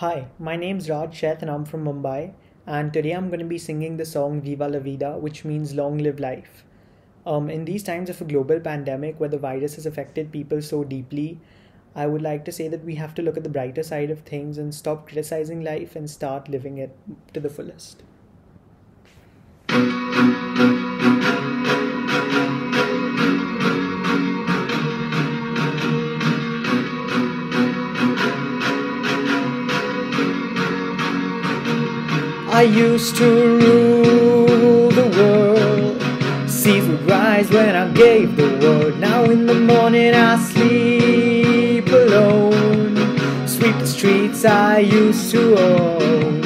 Hi, my name's Raj Sheth and I'm from Mumbai. And today I'm going to be singing the song Viva la Vida, which means long live life. Um, in these times of a global pandemic where the virus has affected people so deeply, I would like to say that we have to look at the brighter side of things and stop criticizing life and start living it to the fullest. I used to rule the world. Seas would rise when I gave the word. Now in the morning I sleep alone. Sweep the streets I used to own.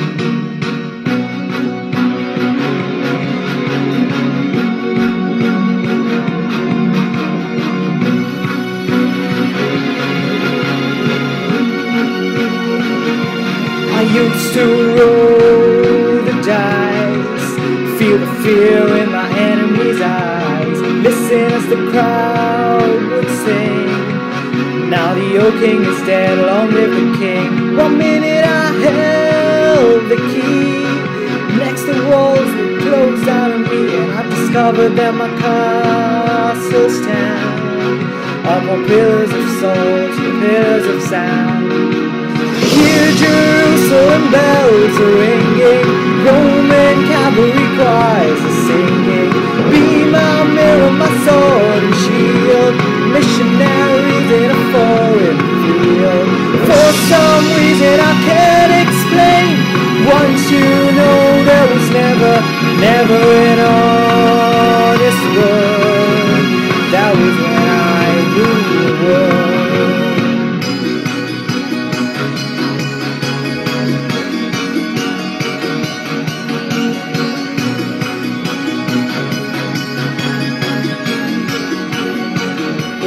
I used to roll the crowd would sing. Now the old king is dead, long live the king. One minute I held the key, next the walls were closed down on me, and I discovered that my castle stand upon pillars of salt, pillars of sound. Hear Jerusalem bells are ringing,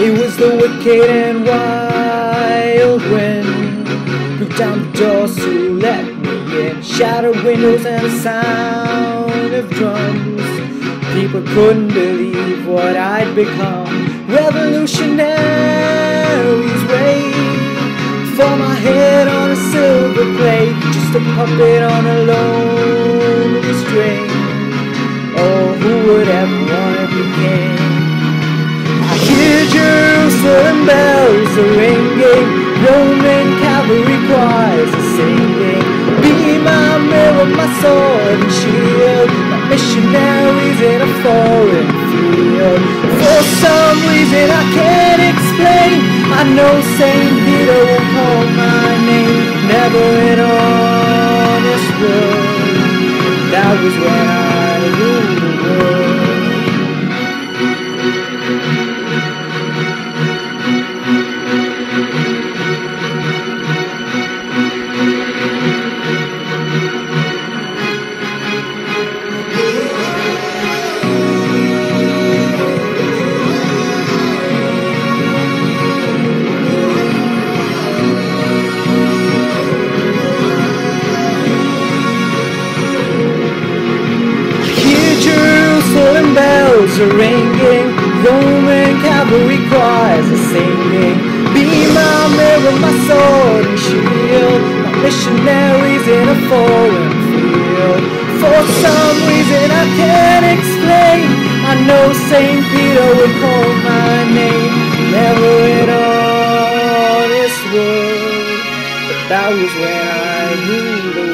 It was the wicked and wild wind. Blew down the doors to let me in. Shattered windows and the sound of drums. People couldn't believe what I'd become. Revolutionaries wait For my head on a silver plate. Just a puppet on a lonely string. Oh, who would ever wanna be king? Missionaries in a foreign field. For some reason I can't explain, I know Saint Peter will call my name. Never an honest word. That was when I bells are ringing, Roman cavalry choirs are singing. Be my mirror, my sword and shield, my missionaries in a foreign field. For some reason I can't explain, I know Saint Peter would call my name. Never in all this world, but that was when I knew.